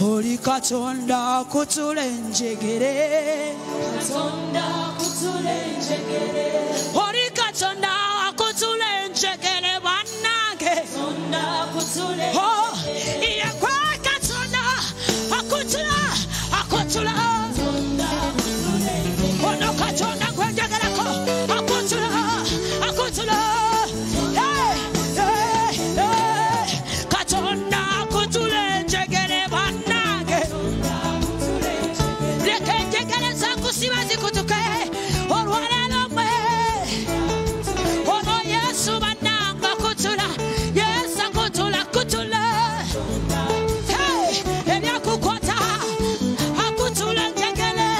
oli katonda kutulenjegere. Katonda kutulenjegere. usibaze kutuka olwala lomwe ono yesu bananga kutula Yesu kutula kutula ebyakukota akutula njegele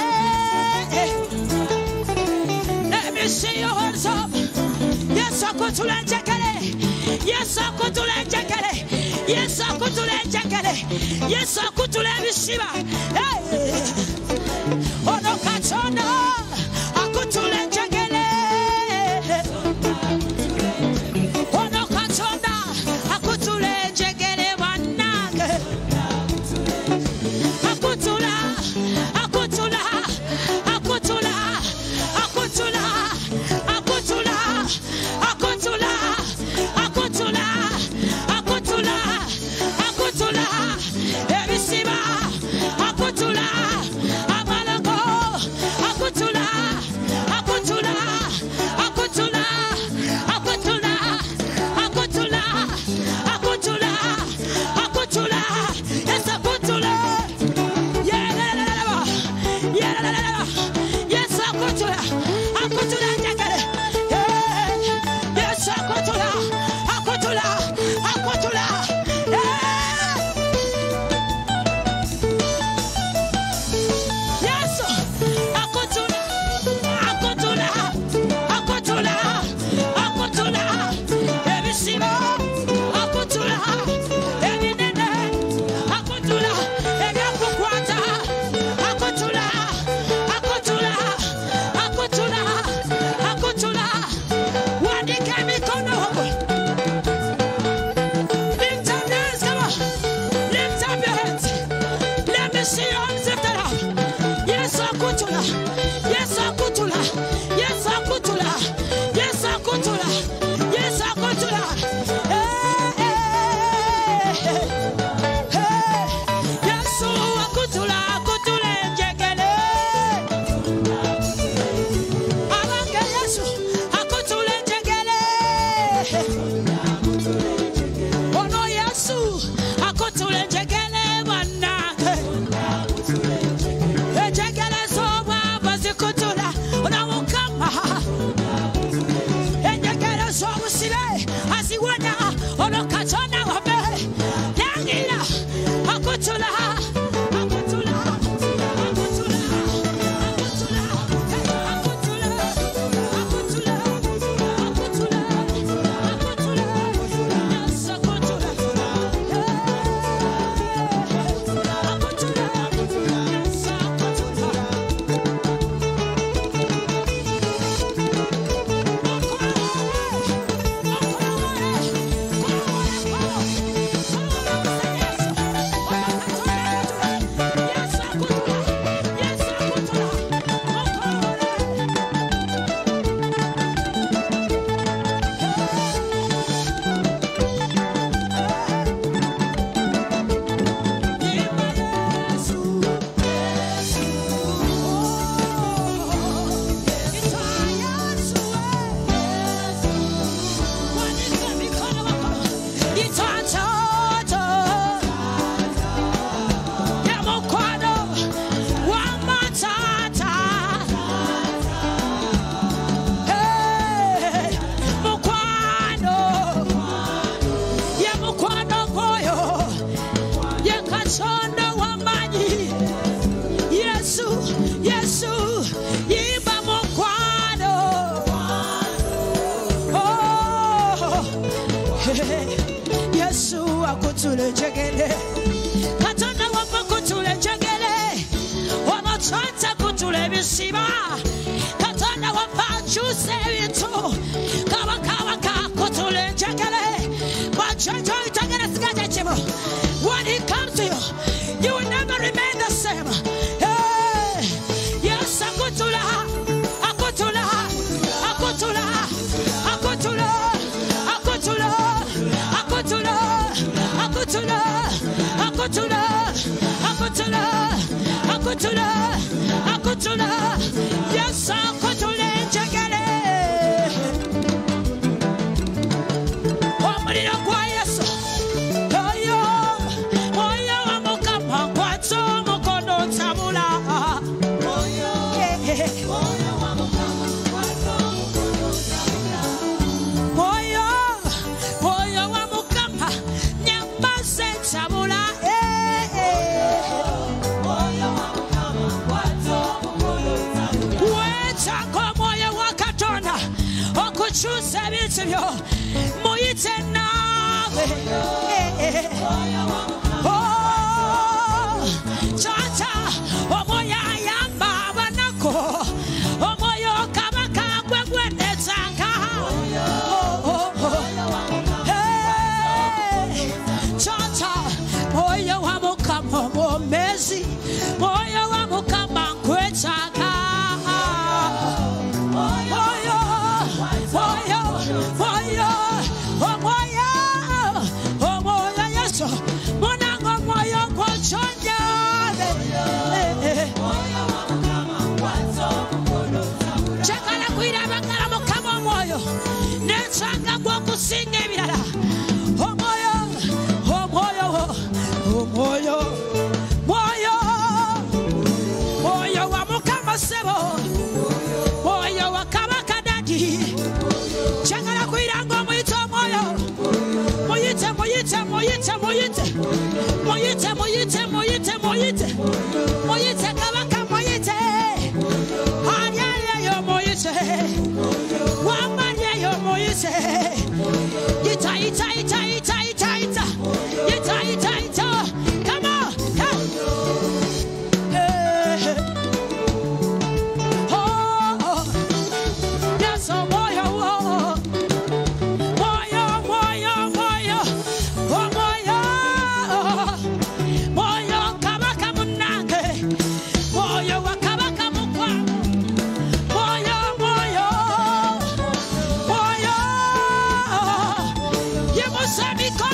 let me see your hands yesu kutula njegele yesu kutula njegele yesu kutula njegele yesu kutula ebishiba hey. So. yesu akutule njegele katonda wamma kutule njegele omutonta kutula ebisiba katonda wamma akyusa ebintu kabakabaka kutula njegele majenje akutuna akutuna akutuna akutuna. Yes akutuna. Señor, muy cenable. It's a Yebosami ko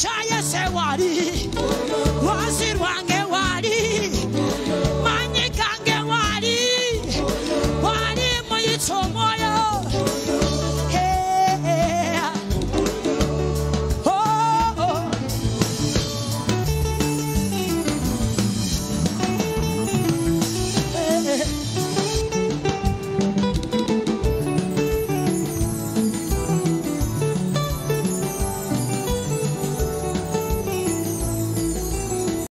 Chai é seu.